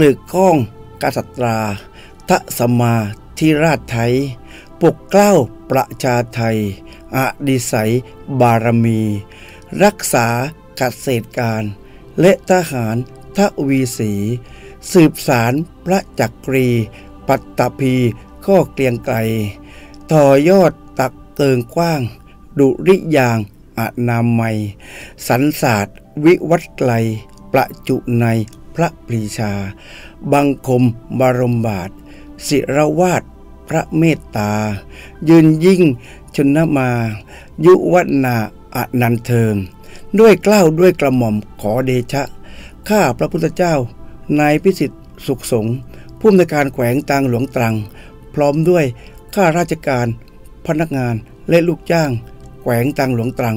ลึกก้องกษัตราทะสมาธิราชไทย ปกเกล้าประชาไทยอดิสัยบารมี รักษาเกษตรการ และทหารทวีสี สืบสารพระจักรี ปัตตภีข้อเกลียงไกลต่อยอดตักเกิงกว้าง ดุริยางอนามัยสันศาสตร์วิวัตไกล ประจุใน พระปรีชา บังคมบารมบาท ศิรวาดพระเมตตา ยืนยิ่งชนมา ยุวัฒนาอนันเทิงด้วยกล้าวด้วยกระหม่อมขอเดชะ ข้าพระพุทธเจ้า นายพิสิทธิ์สุขสงฆ์ผู้อำนวยการแขวงตางหลวงตรัง พร้อมด้วยข้าราชการ พนักงานและลูกจ้าง แขวงตางหลวงตรัง